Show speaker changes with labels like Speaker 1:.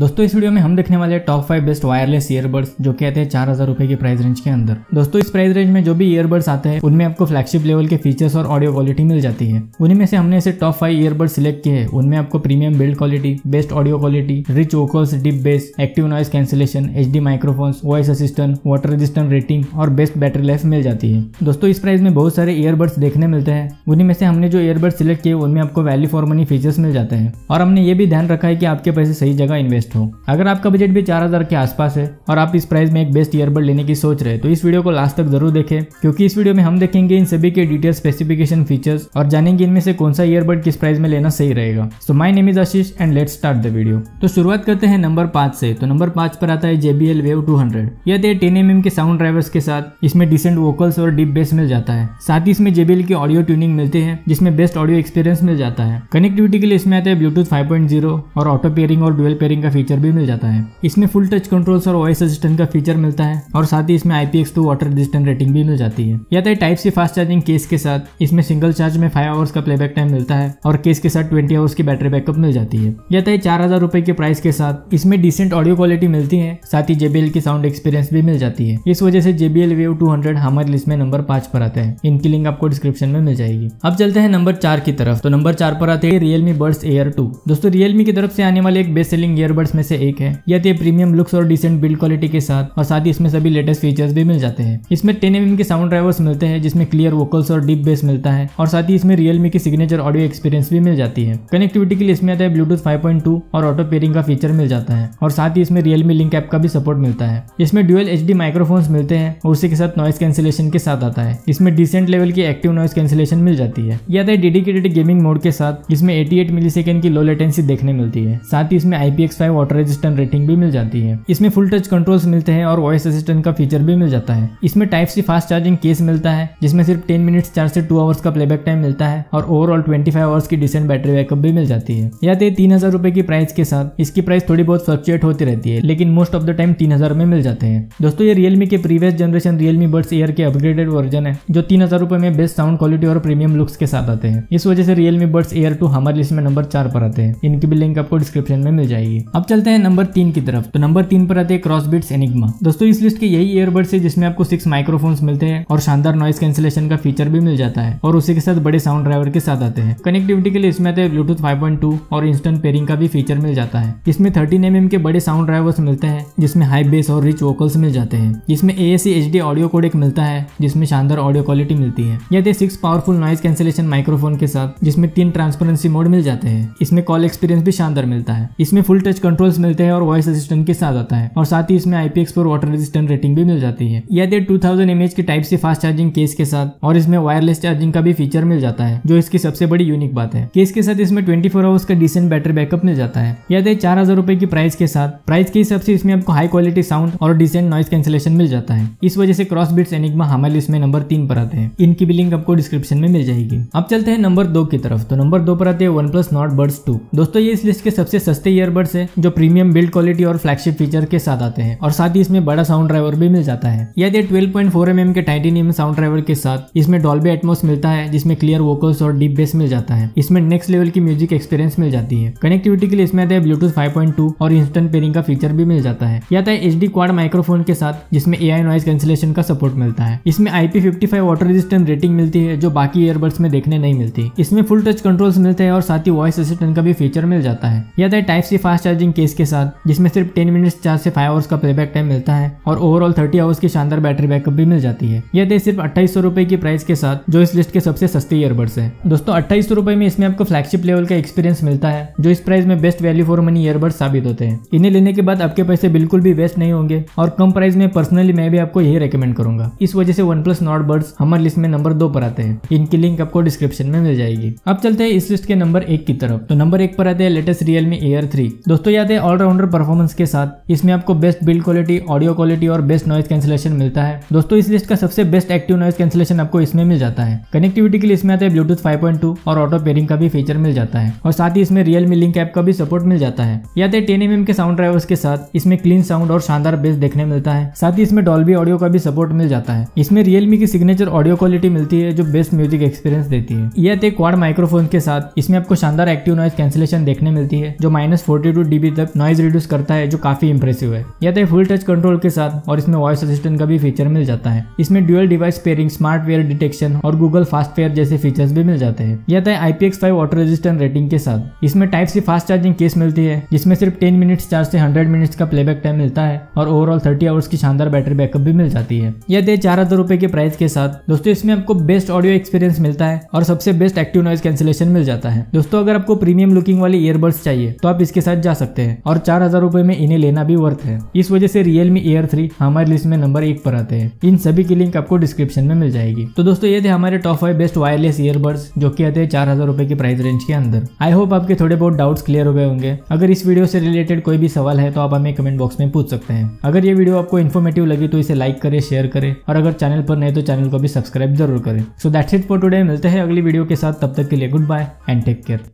Speaker 1: दोस्तों, इस वीडियो में हम देखने वाले top five best wireless earbuds जो कहते हैं चार हज़ार रुपए की प्राइस रेंज के अंदर। दोस्तों, इस प्राइस रेंज में जो भी ईयरबड्स आते हैं, उनमें आपको फ्लैगशिप लेवल के फीचर्स और ऑडियो क्वालिटी मिल जाती है। उन्हीं में से हमने ऐसे टॉप फाइव ईयरबड्स सिलेक्ट किए हैं। उनमें आपको premium build quality best audio quality rich vocals deep bass active noise cancellation H microphones voice assistant water resistant rating और बेस्ट बैटरी लाइफ मिल जाती है। दोस्तों, इस प्राइस में बहुत सारे ईयरबड्स देखने मिलते हैं। उन्हीं में से हमने जो ईयरबड्स सिलेक्ट किए, उनमें आपको वैल्यू फॉर मनी फीचर्स मिल जाते हैं। और हमने ये भी ध्यान रखा है कि आपके पैसे सही जगह इन्वेस्ट हो। अगर आपका बजट भी चार हज़ार के आसपास है और आप इस प्राइस में एक बेस्ट ईयरबड लेने की सोच रहे तो इस वीडियो को लास्ट तक ज़रूर देखें, क्योंकि इस वीडियो में हम देखेंगे इन सभी के डिटेल स्पेसिफिकेशन फीचर्स और जानेंगे इनमें से कौन सा ईयरबड किस प्राइस में लेना सही रहेगा। So my name is Ashish and let start the video तो शुरुआत करते हैं नंबर पाँच से। तो नंबर पाँच पर आता है जेबीएल वेव टू हंड्रेड यह टेन एम के साउंड ड्राइवर्स के साथ इसमें डिसेंट वोकल्स और डीप बेस मिल जाता है। साथ ही इसमें जेबीएल की ऑडियो ट्यूनिंग मिलती है, जिसमें बेस्ट ऑडियो एक्सपीरियंस मिल जाता है। कनेक्टिविटी के लिए इसमें आता है ब्लूटूथ 5.0 और ऑटो पेयरिंग और डुअल पेयरिंग का फीचर भी मिल जाता है। इसमें फुल टच कंट्रोल्स और वॉइस असिस्टेंट का फीचर मिलता है और साथ ही इसमें IPX2 वाटर रेजिस्टेंट रेटिंग भी मिल जाती है। या तो type C fast charging case के साथ इसमें सिंगल चार्ज में फाइव आवर्स का प्लेबैक टाइम मिलता है और केस के साथ ट्वेंटी आवर्स की बैटरी बैकअप मिल जाती है। या तो चार हज़ार रुपए के प्राइस के साथ इसमें डिसेंट ऑडियो क्वालिटी मिलती है, साथ ही जेबीएल की साउंड एक्सपीरियंस भी मिल जाती है। इस वजह से JBL Wave 200 हमारी लिस्ट में नंबर पाँच पर आते हैं। इनकी लिंक आपको डिस्क्रिप्शन में मिल जाएगी। अब चलते हैं नंबर चार की तरफ़। तो नंबर चार पर आते हैं रियलमी बर्ड्स एयर टू दोस्तों रियलमी की तरफ़ से आने वाले एक बेस्ट सेलिंग ईयरबड्स में से एक है। यह प्रीमियम लुक्स और डिसेंट बिल्ड क्वालिटी के साथ और साथ ही इसमें सभी लेटेस्ट फीचर्स भी मिल जाते हैं। इसमें टेन एम के साउंड ड्राइवर्स मिलते हैं, जिसमें क्लियर वोकल्स और डीप बेस मिलता है और साथ ही इसमें रियलमी की सिग्नेचर ऑडियो एक्सपीरियंस भी मिल जाती है। कनेक्टिविटी के लिए इसमें आता है ब्लूटूथ 5.2 और ऑटो पेयरिंग का फीचर मिल जाता है और साथ ही इसमें रियलमी लिंक ऐप का भी सपोर्ट मिलता है। इसमें ड्यूएल एच माइक्रोफोन्स मिलते हैं और उसी के साथ नॉइस कैंसिलेशन के साथ आता है। इसमें डिसेंट लेवल की एक्टिव नॉइस कैंसिलेशन मिल जाती है। यह आता है डेडिकेटेड गेमिंग मोड के साथ, जिसमें 88 मिलीसेकंड की लो लेटेंसी देखने मिलती है। साथ ही इसमें IPX5 वाटर रेजिस्टेंट रेटिंग भी मिल जाती है। इसमें फुल टच कंट्रोल्स मिलते हैं और वॉइस असिस्टेंट का फीचर भी मिल जाता है। इसमें type C fast charging case मिलता है, जिसमें सिर्फ़ टेन मिनट्स चार से टू आवर्स का प्लेबैक टाइम मिलता है और ओवरऑल 25 आवर्स की डिसेंट बैटरी बैकअप भी मिल जाती है। या तो तीन हज़ार रुपए की प्राइस के साथ, इसकी प्राइस थोड़ी बहुत फ्लक्चुएट होती रहती है, लेकिन मोस्ट ऑफ़ द टाइम तीन हज़ार में मिल जाते हैं। दोस्तों, ये रियलमी के previous generation Realme buds air के अपग्रेडेड वर्जन है, जो तीन हज़ार रुपए में बेस्ट साउंड क्वालिटी और प्रीमियम लुक्स के साथ आते हैं। इस वजह से रियलमी बर्ड्स एयर टू हमारे लिस्ट में नंबर चार पर आते हैं। इनकी भी लिंक आपको डिस्क्रिप्शन में मिल जाएगी। अब चलते हैं नंबर तीन की तरफ़। तो नंबर तीन पर आते हैं क्रॉस बीट्स एनिग्मा दोस्तों, इस लिस्ट के यही ईयरबड्स है जिसमें आपको सिक्स माइक्रोफोन्स मिलते हैं और शानदार नॉइस कैंसिलेशन का फीचर भी मिल जाता है और उसी के साथ बड़े साउंड ड्राइवर के साथ आते हैं। कनेक्टिविटी के लिए इसमें आते हैं ब्लूटूथ 5.2 और इंस्टेंट पेयरिंग का भी फीचर मिल जाता है। इसमें 13 एम के बड़े साउंड ड्राइवर्स मिलते हैं, जिसमें हाई बेस और रिच वोकल्स मिल जाते हैं। जिसमें ए एस ऑडियो कोडेक मिलता है, जिसमें शानदार ऑडियो क्वालिटी मिलती है। यह six powerful noise cancellation microphone के साथ, जिसमें तीन ट्रांसपेरेंसी मोड मिल जाते हैं। इसमें कॉल एक्सपीरियंस भी शानदार मिलता है। इसमें फुल टच कंट्रोल्स मिलते हैं और वॉइस असिस्टेंट के साथ आता है। और साथ ही इसमें आईपीएक्स पर वाटर रेजिस्टेंट रेटिंग भी मिल जाती है। यह दे टू थाउज़ेंड के type C fast charging case के साथ और इसमें वायरलेस चार्जिंग का भी फीचर मिल जाता है, जो इसकी सबसे बड़ी यूनिक बात है। केस के साथ इसमें 24 फोर आवर्स का डिसेंट बैटरी बैकअप मिल जाता है। यह दे चार हज़ार रुपए की प्राइस के साथ प्राइस के हिसाब से इसमें आपको हाई क्वालिटी साउंड और डिसेंट नॉइस कैंसिलेशन मिल जाता है। इस वजह से क्रॉस बीट्स एनिग्मा हमारे लिस्ट में नंबर तीन पर आते हैं। इनकी भी लिंक आपको डिस्क्रिप्शन में मिल जाएगी। अब चलते हैं नंबर दो की तरफ़। तो नंबर दो पर आते हैं one plus Nord birds two दोस्तों, ये इस लिस्ट के सबसे सस्ते ईयरबड्स है जो प्रीमियम बिल्ड क्वालिटी और फ्लैगशिप फीचर के साथ आते हैं। और साथ ही इसमें बड़ा साउंड ड्राइवर भी मिल जाता है। यह दे ट्वेल्व पॉइंट फोर एम के टाइटेनियम साउंड ड्राइवर के साथ इसमें डॉल्बी एटमोस मिलता है, जिसमें क्लियर वोकल्स और डीप बेस मिल जाता है। इसमें नेक्स्ट लेवल की म्यूज़िक एक्सपीरियंस मिल जाती है। कनेक्टिविटी के लिए इसमें आता है ब्लूटूथ 5.2 और इंस्टेंट पेयरिंग का फीचर भी मिल जाता है। या एच डी क्वाड माइक्रोफोन के साथ, जिसमें ए आई नॉइस कैंसिलेशन का सपोर्ट मिलता है। इसमें आईपी वाटर रेजिस्टेंट रेटिंग मिलती है, जो बाकी ईयरबड्स में देखने नहीं मिलती। इसमें फुल टच कंट्रोल्स मिलते हैं और साथ ही वॉइस असिस्टेंट का भी फीचर मिल जाता है। या type C fast charging case के साथ, जिसमें सिर्फ़ टेन मिनट्स चार से फाइव आवर्स का प्लेबैक टाइम मिलता है और ओवरऑल थर्टी आवर्स की शानदार बैटरी बैकअप भी मिल जाती है। यह सिर्फ़ अट्ठाईस सौ की प्राइस के साथ, जो इस लिस्ट के सबसे सस्ते ईयरबड्स है। दोस्तों, अट्ठाईस सौ में इसमें आपको फ्लैगशिप लेवल का एक्सपीरियंस मिलता है, जो इस प्राइस में best value for money earbuds साबित होते हैं। इन्हें लेने के बाद आपके पैसे बिल्कुल भी वेस्ट नहीं होंगे, और कम प्राइस में पर्सनली मैं भी आपको यही रेकमेंड करूँगा। इस वजह से वन प्लस नॉट बर्ड्स हमारे लिस्ट में नंबर दो पर आते हैं। इनकी लिंक आपको डिस्क्रिप्शन में मिल जाएगी। अब चलते हैं इस लिस्ट के नंबर एक की तरफ़। तो नंबर एक पर आते हैं लेटेस्ट रियलमी एयर थ्री दोस्तों याद है ऑलराउंडर परफॉर्मेंस के साथ। इसमें आपको best build quality audio quality और बेस्ट नॉइस कैंसिलेशन मिलता है। दोस्तों, इस लिस्ट का सबसे बेस्ट एक्टिव नॉइस कैंसिलेशन आपको इसमें मिल जाता है। कनेक्टिविटी के लिए इसमें आता है ब्लूटूथ 5.2 और ऑटो पेयरिंग का भी फीचर मिल जाता है। और साथ ही इसमें रियलमी लिंक ऐप का भी सपोर्ट मिल जाता है। या तो टेन एम के साउंड ड्राइवर्स के साथ इसमें क्लीन साउंड और शानदार बेस देखने मिलता है। साथ ही इसमें डॉल्बी ऑडियो का भी सपोर्ट मिल जाता है। इसमें रियलमी की सिग्नेचर ऑडियो क्वालिटी मिलती है, जो बेस्ट म्यूज़िक एक्सपीरियंस देती है। यह क्वाड माइक्रोफोन के साथ इसमें आपको शानदार एक्टिव नॉइस कैंसिलेशन देखने मिलती है, जो minus forty two dB dB तक नॉइज़ रिड्यूस करता है, जो काफ़ी इंप्रेसिव है। या तो फुल टच कंट्रोल के साथ, और इसमें वॉइस असिस्टेंट का भी फीचर मिल जाता है। इसमें dual device pairing smart wear detection और गूगल फास्ट फेयर जैसे फीचर्स भी मिल जाते हैं। या तो IPX five water resistant rating के साथ। इसमें type C fast charging case मिलती है, जिसमें सिर्फ़ टेन मिनट्स चार्ज से हंड्रेड मिनट्स का प्लेबैक टाइम मिलता है, और ओवरऑल थर्टी आवर्स की शानदार बैटरी बैकअप भी मिल जाती है। यह दे चार हज़ार रुपए के प्राइस के साथ। दोस्तों, इसमें आपको बेस्ट ऑडियो एक्सपीरियंस मिलता है, और सबसे बेस्ट एक्टिव नॉइज़ कैंसिलेशन मिल जाता है। दोस्तों, अगर आपको प्रीमियम लुकिंग वाली ईयरबड्स चाहिए तो आप इसके साथ जा सकते हैं। और चार हज़ार रुपए में इन्हें लेना भी वर्थ है। इस वजह से रियलमी एयर थ्री हमारे लिस्ट में नंबर एक पर आते हैं। इन सभी की लिंक आपको डिस्क्रिप्शन में मिल जाएगी। तो दोस्तों, ये थे हमारे top five best wireless earbuds जो कि आते हैं चार हज़ार रूपए की प्राइस रेंज के अंदर। आई होप आपके थोड़े बहुत डाउट्स क्लियर हो गए होंगे। अगर इस वीडियो से रिलेटेड कोई भी सवाल है तो आप हमें कमेंट बॉक्स में पूछ सकते हैं। अगर ये वीडियो आपको इन्फॉर्मेटिव लगी तो इसे लाइक करें शेयर करें। और अगर चैनल पर नए तो चैनल को भी सब्सक्राइब ज़रूर करें। So that's it for today मिलते हैं अगली वीडियो के साथ। तब तक के लिए good bye and take care